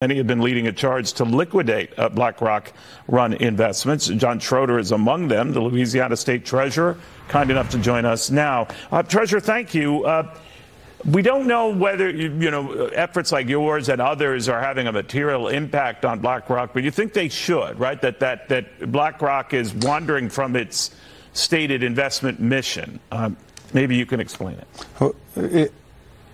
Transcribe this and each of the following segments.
Many have been leading a charge to liquidate uh, BlackRock run investments. John Schroder is among them, the Louisiana State Treasurer, kind enough to join us now. Uh, Treasurer, thank you. Uh, we don't know whether you, know efforts like yours and others are having a material impact on BlackRock, but you think they should, right? That that that BlackRock is wandering from its stated investment mission. Um, maybe you can explain it. Well, it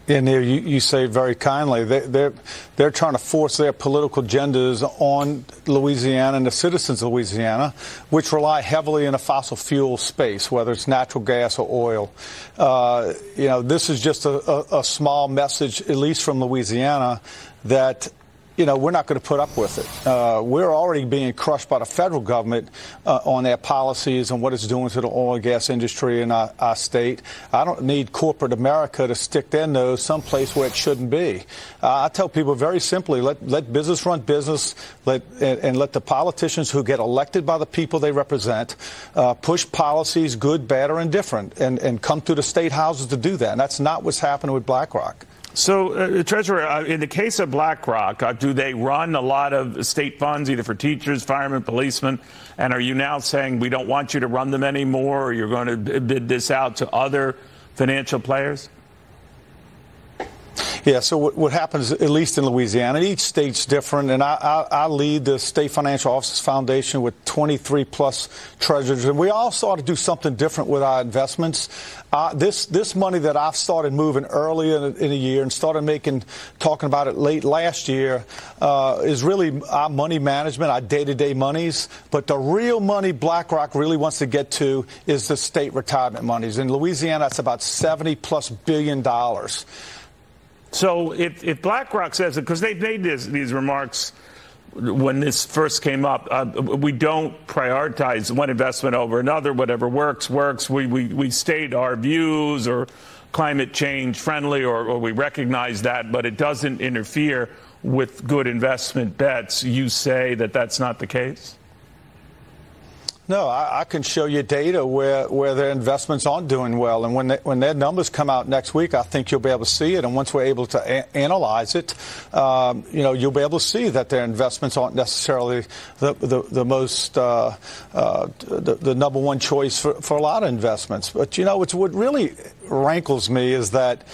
and you, you say very kindly, they, they're, they're trying to force their political agendas on Louisiana and the citizens of Louisiana, which rely heavily in a fossil fuel space, whether it's natural gas or oil. Uh, you know, this is just a, a, a small message, at least from Louisiana, that you know, we're not going to put up with it. Uh, we're already being crushed by the federal government uh, on their policies and what it's doing to the oil and gas industry in our, our, state. I don't need corporate America to stick their nose someplace where it shouldn't be. Uh, I tell people very simply, let, let business run business let, and, and, let the politicians who get elected by the people they represent uh, push policies, good, bad, or indifferent, and, and come to the state houses to do that. And that's not what's happening with BlackRock. So, uh, Treasurer, uh, in the case of BlackRock, uh, do they run a lot of state funds, either for teachers, firemen, policemen? And are you now saying we don't want you to run them anymore, or you're going to bid this out to other financial players? Yeah, so what, what, happens, at least in Louisiana, each state's different, and I, I, I, lead the State Financial Officers Foundation with 23 plus treasurers, and we also ought to do something different with our investments. Uh, this this money that I've started moving early in, in a year and started making, talking about it late last year, uh, is really our money management, our day-to-day monies. But the real money BlackRock really wants to get to is the state retirement monies. In Louisiana, it's about 70 plus billion dollars. So if, if BlackRock says it, because they've made this, these remarks when this first came up, uh, we don't prioritize one investment over another. Whatever works, works. We, we, we state our views or climate change friendly, or, or we recognize that, but it doesn't interfere with good investment bets. You say that that's not the case? No, I, I, can show you data where, where their investments aren't doing well. And when, they, when their numbers come out next week, I think you'll be able to see it. And once we're able to a- analyze it, um, you know, you'll be able to see that their investments aren't necessarily the, the, the most, uh, uh, the, the, number one choice for, for a lot of investments. But, you know, it's what really rankles me is that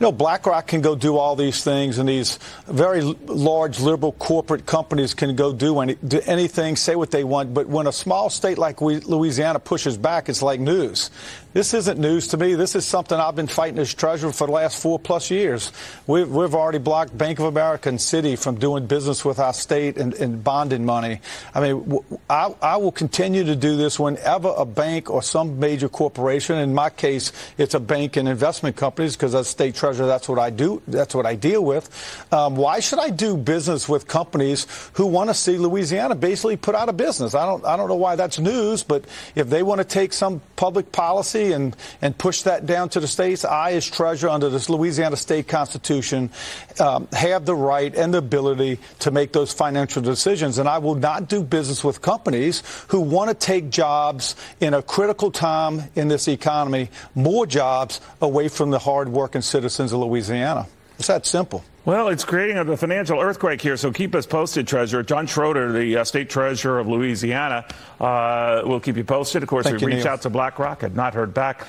know, BlackRock can go do all these things, and these very large liberal corporate companies can go do, any, do anything, say what they want. But when a small state like Louisiana pushes back, it's like news. This isn't news to me. This is something I've been fighting as treasurer for the last four plus years. We've, we've already blocked Bank of America and Citi from doing business with our state and, and bonding money. I mean, I, I will continue to do this whenever a bank or some major corporation, in my case, it's a bank and investment companies, because as state treasurer, that's what I do. That's what I deal with. Um, why should I do business with companies who want to see Louisiana basically put out of business? I don't, I don't know why that's news, but if they want to take some public policy and, and push that down to the states. I, as treasurer under this Louisiana state constitution, um, have the right and the ability to make those financial decisions. And I will not do business with companies who want to take jobs in a critical time in this economy, more jobs away from the hardworking citizens of Louisiana. It's that simple. Well, it's creating a financial earthquake here, so keep us posted, Treasurer. John Schroder, the uh, State Treasurer of Louisiana, uh, will keep you posted. Of course, Thank we reached out to BlackRock, had not heard back.